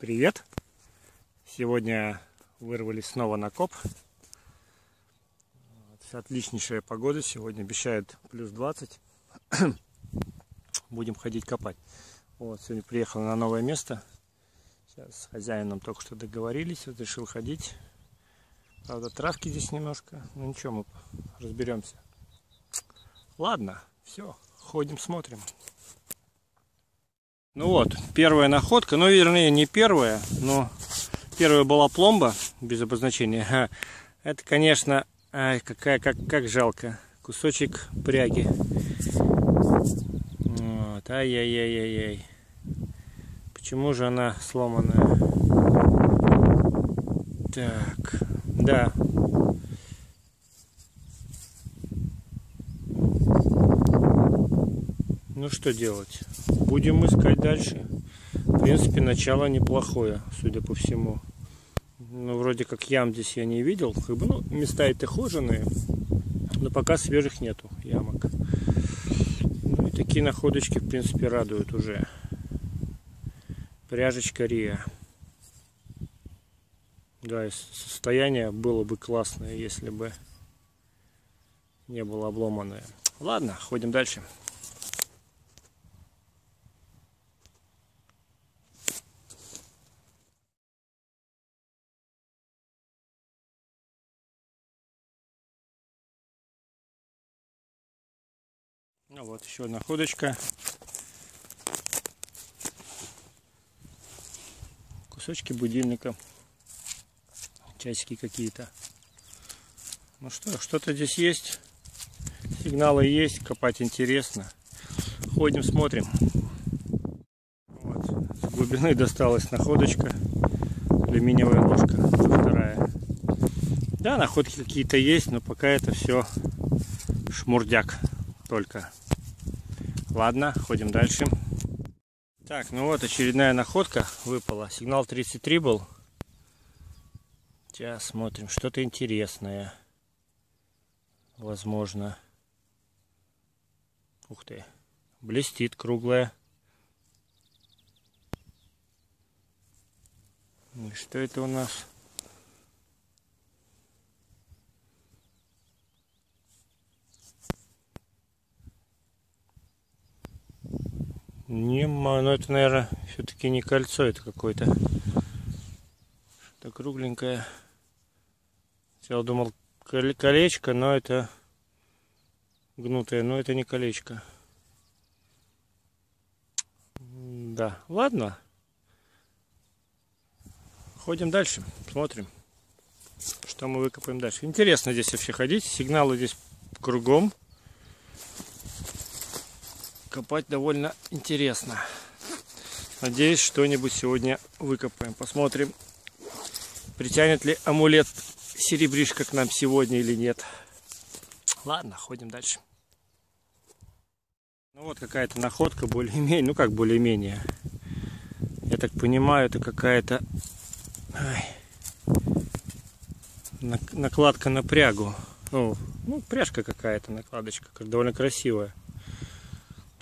Привет! Сегодня вырвались снова на коп. Отличнейшая погода. Сегодня обещают плюс 20. Будем ходить копать. Вот, сегодня приехал на новое место. Сейчас с хозяином только что договорились. Вот решил ходить. Правда, травки здесь немножко. Ну ничего, мы разберемся. Ладно, все, ходим, смотрим. Ну вот, первая находка, ну вернее не первая, но первая была пломба, без обозначения. Это, конечно, ай, какая, как, как жалко, кусочек пряги. Вот, ай-яй-яй-яй-яй. Почему же она сломанная? Так, да, Ну что делать? Будем искать дальше. В принципе, начало неплохое, судя по всему. Ну, вроде как ям здесь я не видел. Как бы, ну, места эти хоженые, но пока свежих нету ямок. Ну и такие находочки, в принципе, радуют уже. Пряжечка Рия. Да, состояние было бы классное, если бы не было обломанное. Ладно, ходим дальше. Вот еще одна ходочка. Кусочки будильника. Часики какие-то. Ну что, что-то здесь есть. Сигналы есть, копать интересно. Ходим, смотрим. Вот. С глубины досталась находочка. Алюминиевая ложка. Вторая. Да, находки какие-то есть, но пока это все шмурдяк только. Ладно, ходим дальше. Так, ну вот очередная находка выпала. Сигнал 33 был. Сейчас смотрим, что-то интересное. Возможно. Ух ты. Блестит круглая. И что это у нас? Не, ну это, наверное, все-таки не кольцо, это какое-то что-то кругленькое. Я думал колечко, но это гнутое, но это не колечко. Да, ладно. Ходим дальше, смотрим, что мы выкопаем дальше. Интересно здесь вообще ходить, сигналы здесь кругом копать довольно интересно. Надеюсь, что-нибудь сегодня выкопаем. Посмотрим, притянет ли амулет серебришка к нам сегодня или нет. Ладно, ходим дальше. Ну вот какая-то находка более-менее, ну как более-менее. Я так понимаю, это какая-то накладка на прягу. Ну, ну пряжка какая-то, накладочка, довольно красивая.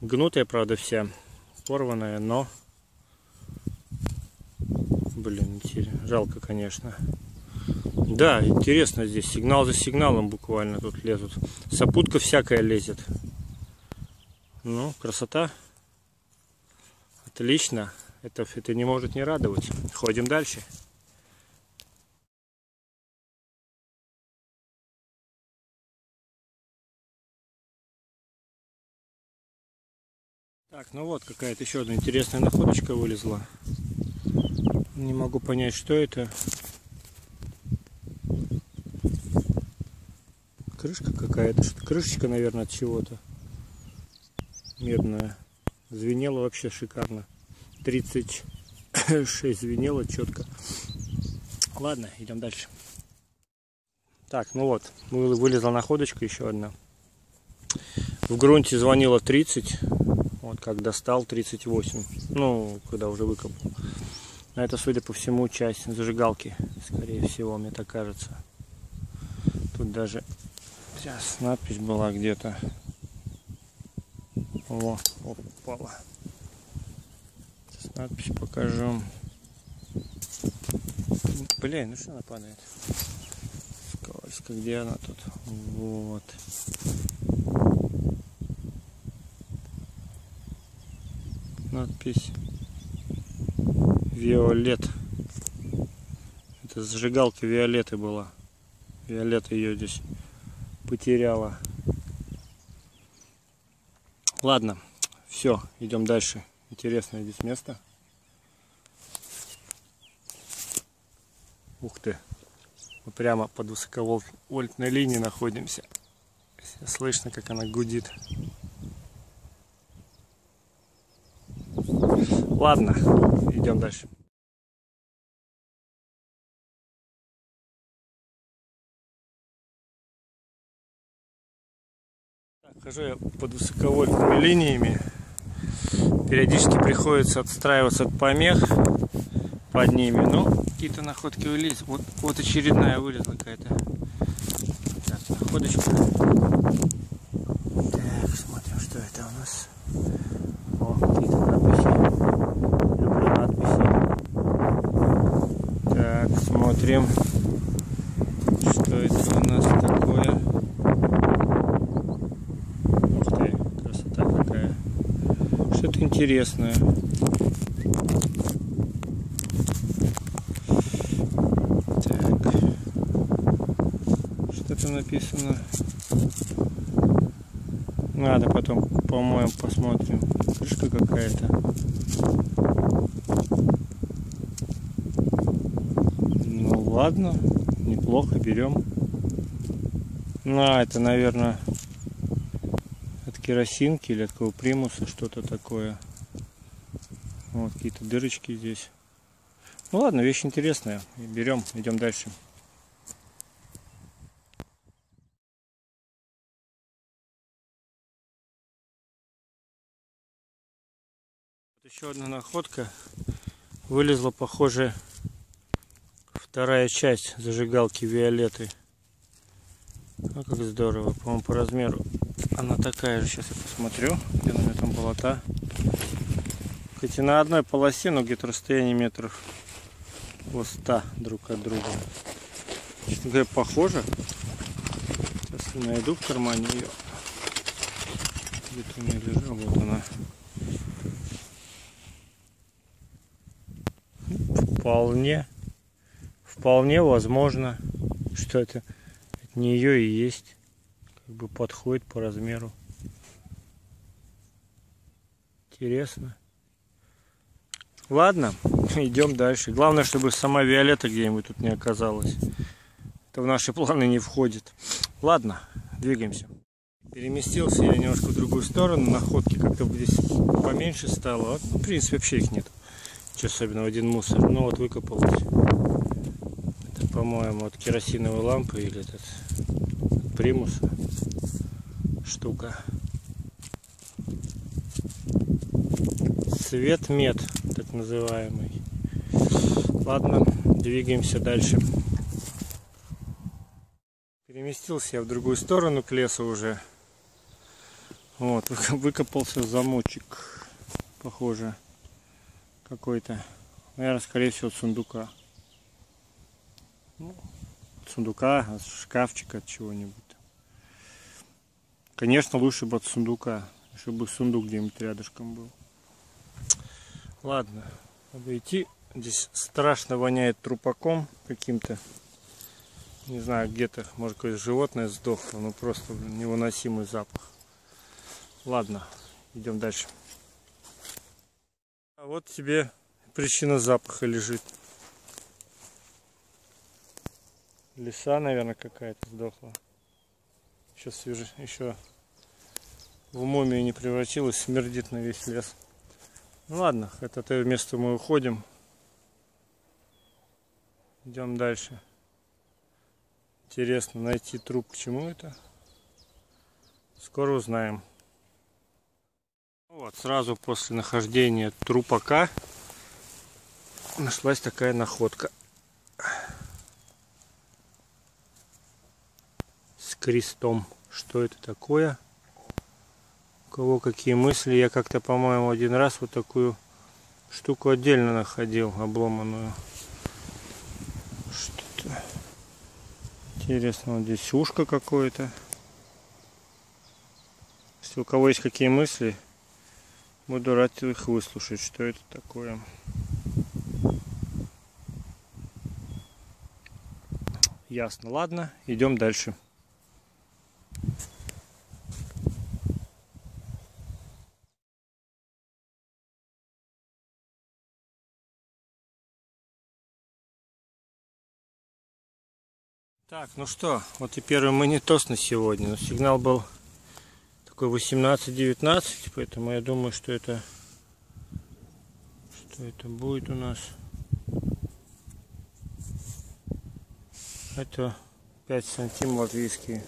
Гнутая, правда, вся порванная, но... Блин, жалко, конечно. Да, интересно здесь. Сигнал за сигналом буквально тут лезут. Сопутка всякая лезет. Ну, красота. Отлично. Это, это не может не радовать. Ходим дальше. Так, ну вот какая-то еще одна интересная находочка вылезла. Не могу понять, что это. Крышка какая-то, крышечка, наверное, от чего-то. Медная. Звенело вообще шикарно. 36 звенело четко. Ладно, идем дальше. Так, ну вот, вылезла находочка еще одна. В грунте звонила 30. Вот как достал 38. Ну, когда уже выкопал. Но это, судя по всему, часть зажигалки. Скорее всего, мне так кажется. Тут даже сейчас надпись была где-то. О, упала. Сейчас надпись покажу. Блин, ну что она падает? Скользко, где она тут? Вот. Надпись Виолет. Это зажигалка Виолеты была. Виолетта ее здесь потеряла. Ладно, все, идем дальше. Интересное здесь место. Ух ты. Мы прямо под высоковольтной линией находимся. Слышно, как она гудит. Ладно, идем дальше. Хожу я под высоковольтными линиями. Периодически приходится отстраиваться от помех под ними. Но какие-то находки вылез. Вот, вот очередная вылезла какая-то. Так, находочка. Так, смотрим, что это у нас. О, какие-то надписи. Люблю надписи. Так, смотрим. Что это у нас такое? Что-то интересное. Так. Что там написано? Надо потом, по-моему, посмотрим. Крышка какая-то. Ну ладно, неплохо, берем. Ну, а, это, наверное, керосинки или от какого примуса, что-то такое. Вот какие-то дырочки здесь. Ну ладно, вещь интересная. Берем, идем дальше. Еще одна находка. Вылезла, похоже, вторая часть зажигалки Виолеты. А как здорово, по-моему, по размеру она такая же, сейчас я посмотрю, где она там была та. Хоть и на одной полосе, но где-то расстояние метров по 100 друг от друга. Честно говоря, похоже. Сейчас я найду в кармане ее. Где-то у меня лежала, вот она. Вполне, вполне возможно, что это от нее и есть как бы подходит по размеру. Интересно. Ладно, идем дальше. Главное, чтобы сама Виолетта где-нибудь тут не оказалась. Это в наши планы не входит. Ладно, двигаемся. Переместился я немножко в другую сторону. Находки как-то здесь поменьше стало. В принципе, вообще их нет. Ничего особенного, один мусор. Ну вот выкопалось. Это, по-моему, от керосиновой лампы или этот примуса штука. Цвет мед, так называемый. Ладно, двигаемся дальше. Переместился я в другую сторону к лесу уже. Вот, выкопался замочек. Похоже. Какой-то. Наверное, скорее всего, сундука. Ну, сундука, шкафчика, от чего-нибудь. Конечно, лучше бы от сундука, чтобы сундук где-нибудь рядышком был. Ладно, надо идти. Здесь страшно воняет трупаком каким-то. Не знаю, где-то, может, какое-то животное сдохло, но просто невыносимый запах. Ладно, идем дальше. А вот тебе причина запаха лежит. Лиса, наверное, какая-то сдохла. Сейчас свежи, еще в мумию не превратилась, смердит на весь лес. Ну ладно, это то место мы уходим. Идем дальше. Интересно найти труп, к чему это? Скоро узнаем. Вот, сразу после нахождения трупака нашлась такая находка. Крестом. Что это такое? У кого какие мысли? Я как-то, по-моему, один раз вот такую штуку отдельно находил, обломанную. Интересно, вот здесь ушко какое-то. Если у кого есть какие мысли, буду рад их выслушать, что это такое. Ясно, ладно, идем дальше. Так, ну что, вот и первый монитос на сегодня. Но сигнал был такой 18-19, поэтому я думаю, что это что это будет у нас. Это 5 сантим латвийские.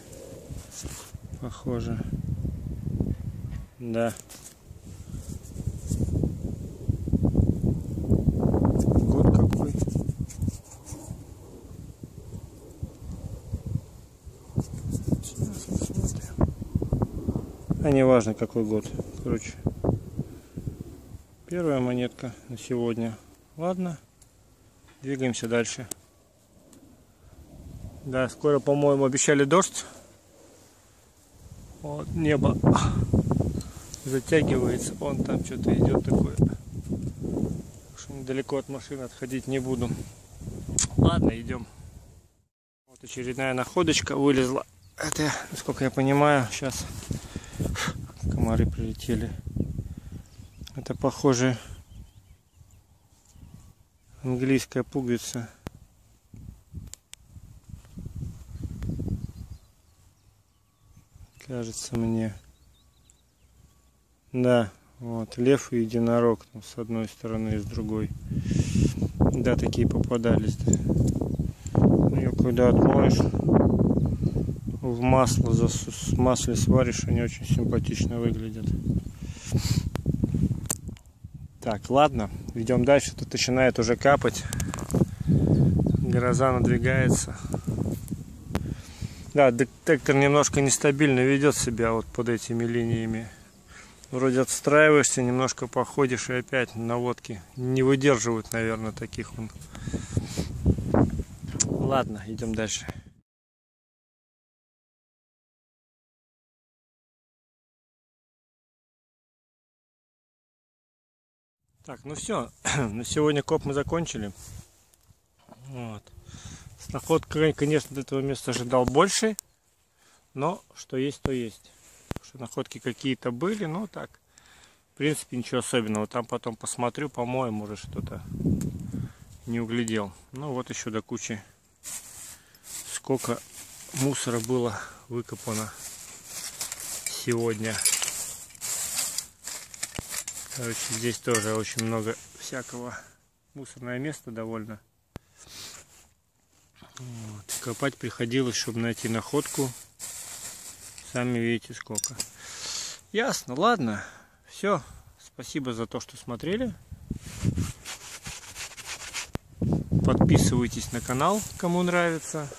Похоже. Да. А не важно какой год. Короче. Первая монетка на сегодня. Ладно. Двигаемся дальше. Да, скоро, по-моему, обещали дождь. Вот небо затягивается. Вон там что-то идет такое. Что недалеко от машины отходить не буду. Ладно, идем. Вот очередная находочка вылезла. Это, насколько я понимаю, сейчас комары прилетели. Это похоже английская пуговица. Кажется мне. Да, вот лев и единорог ну, с одной стороны и с другой. Да, такие попадались. Да. Ну, ее когда отмоешь, в масло, в масле сваришь, они очень симпатично выглядят. Так, ладно, идем дальше. Тут начинает уже капать. Гроза надвигается. Да, детектор немножко нестабильно ведет себя вот под этими линиями. Вроде отстраиваешься, немножко походишь и опять наводки не выдерживают, наверное, таких. Ладно, идем дальше. Так, ну все, на сегодня коп мы закончили. Вот. С находкой, конечно, до этого места ожидал больше, но что есть, то есть. что находки какие-то были, но так, в принципе, ничего особенного. Там потом посмотрю, по-моему, может что-то не углядел. Ну вот еще до кучи, сколько мусора было выкопано сегодня. Короче, здесь тоже очень много всякого. Мусорное место довольно. Вот. Копать приходилось, чтобы найти находку. Сами видите сколько. Ясно, ладно. Все. Спасибо за то, что смотрели. Подписывайтесь на канал, кому нравится.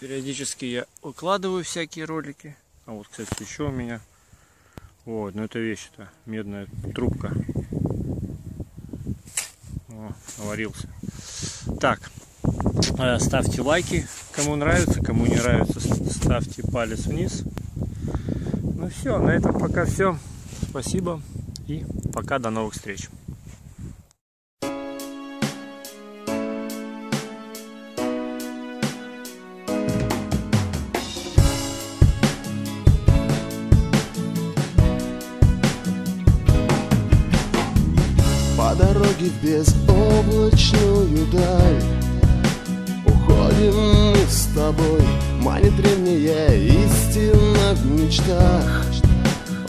Периодически я выкладываю всякие ролики. А вот, кстати, еще у меня вот, ну это вещь-то, медная трубка. О, наварился. Так, э, ставьте лайки, кому нравится, кому не нравится, ставьте палец вниз. Ну все, на этом пока все. Спасибо и пока, до новых встреч. В безоблачную даль. Уходим мы с тобой, манит древняя истина в мечтах.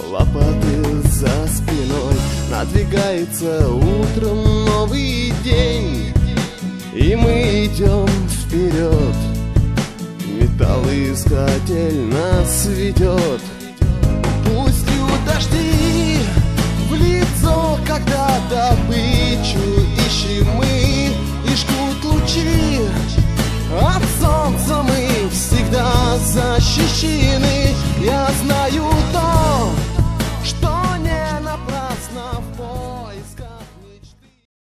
Лопаты за спиной, надвигается утром новый день. И мы идем вперед, металлоискатель нас ведет. Пусть дожди в лицо, когда добычу ищем мы И жгут лучи. От солнца мы всегда защищены. Я знаю так